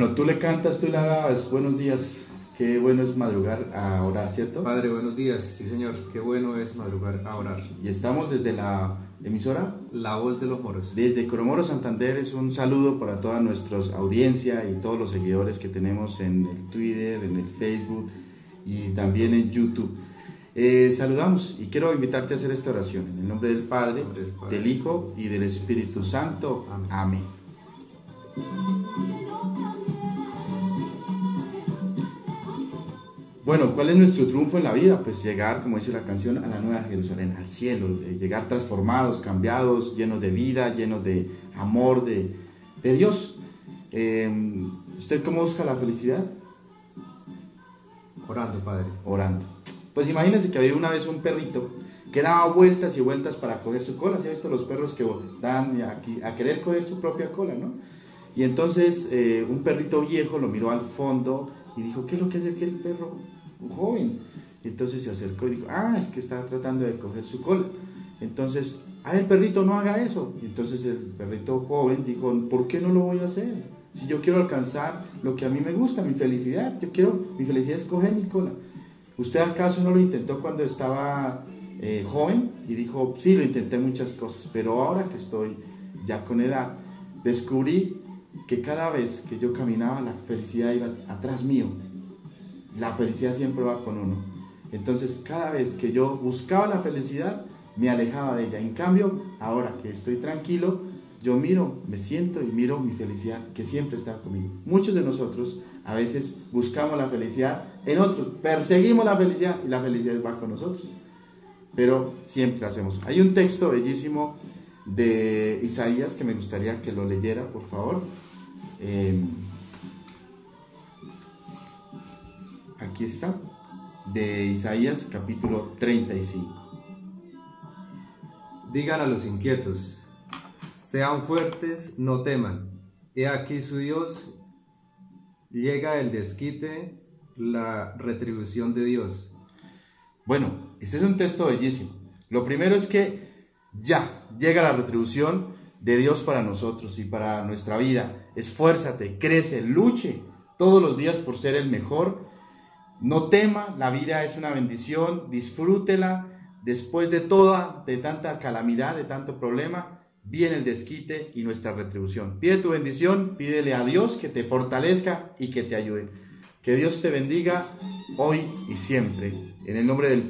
Bueno, tú le cantas, tú le alabas. Buenos días. Qué bueno es madrugar a orar, ¿cierto? Padre, buenos días. Sí, Señor. Qué bueno es madrugar a orar. Y estamos desde la emisora. La voz de los moros. Desde Coromoro Santander es un saludo para toda nuestra audiencia y todos los seguidores que tenemos en el Twitter, en el Facebook y también en YouTube. Eh, saludamos y quiero invitarte a hacer esta oración en el nombre del Padre, nombre del Padre. del Hijo y del Espíritu Santo. Amén. Amén. Bueno, ¿cuál es nuestro triunfo en la vida? Pues llegar, como dice la canción, a la nueva Jerusalén, al cielo, eh, llegar transformados, cambiados, llenos de vida, llenos de amor de, de Dios. Eh, ¿Usted cómo busca la felicidad? Orando, Padre. Orando. Pues imagínense que había una vez un perrito que daba vueltas y vueltas para coger su cola. ¿Se ha visto los perros que dan a, a querer coger su propia cola, no? Y entonces eh, un perrito viejo lo miró al fondo y dijo, ¿qué es lo que hace aquel perro joven? Y entonces se acercó y dijo, ah, es que está tratando de coger su cola. Entonces, ah, el perrito no haga eso. Y entonces el perrito joven dijo, ¿por qué no lo voy a hacer? Si yo quiero alcanzar lo que a mí me gusta, mi felicidad, yo quiero, mi felicidad es coger mi cola. ¿Usted acaso no lo intentó cuando estaba eh, joven? Y dijo, sí, lo intenté muchas cosas, pero ahora que estoy ya con edad, descubrí que cada vez que yo caminaba, la felicidad iba atrás mío. La felicidad siempre va con uno. Entonces, cada vez que yo buscaba la felicidad, me alejaba de ella. En cambio, ahora que estoy tranquilo, yo miro, me siento y miro mi felicidad que siempre está conmigo. Muchos de nosotros a veces buscamos la felicidad en otros, perseguimos la felicidad y la felicidad va con nosotros. Pero siempre hacemos. Hay un texto bellísimo de Isaías que me gustaría que lo leyera, por favor. Eh, aquí está, de Isaías capítulo 35. Digan a los inquietos, sean fuertes, no teman. He aquí su Dios, llega el desquite, la retribución de Dios. Bueno, este es un texto bellísimo. Lo primero es que ya llega la retribución de Dios para nosotros y para nuestra vida. Esfuérzate, crece, luche todos los días por ser el mejor. No tema, la vida es una bendición, disfrútela. Después de toda, de tanta calamidad, de tanto problema, viene el desquite y nuestra retribución. Pide tu bendición, pídele a Dios que te fortalezca y que te ayude. Que Dios te bendiga hoy y siempre. En el nombre del Padre.